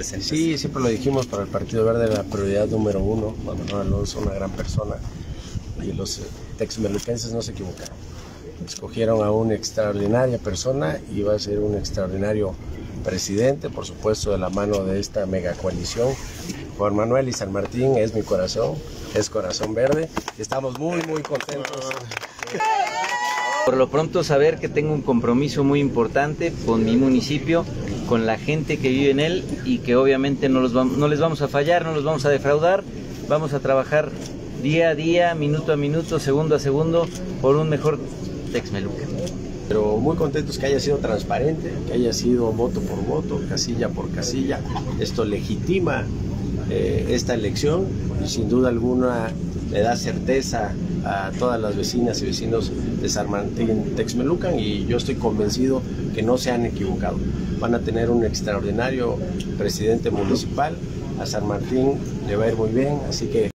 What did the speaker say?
Sí, siempre lo dijimos, para el Partido Verde la prioridad número uno. Manuel Alonso, una gran persona. Y los texmeluquenses no se equivocaron. Escogieron a una extraordinaria persona y va a ser un extraordinario presidente, por supuesto, de la mano de esta mega coalición. Juan Manuel y San Martín es mi corazón, es corazón verde. Estamos muy, muy contentos. Por lo pronto saber que tengo un compromiso muy importante con mi municipio, con la gente que vive en él y que obviamente no, los no les vamos a fallar, no los vamos a defraudar, vamos a trabajar día a día, minuto a minuto, segundo a segundo por un mejor Texmeluca. Pero muy contentos que haya sido transparente, que haya sido voto por voto, casilla por casilla. Esto legitima eh, esta elección y sin duda alguna le da certeza a todas las vecinas y vecinos de San Martín Texmelucan y yo estoy convencido que no se han equivocado. Van a tener un extraordinario presidente municipal, a San Martín le va a ir muy bien, así que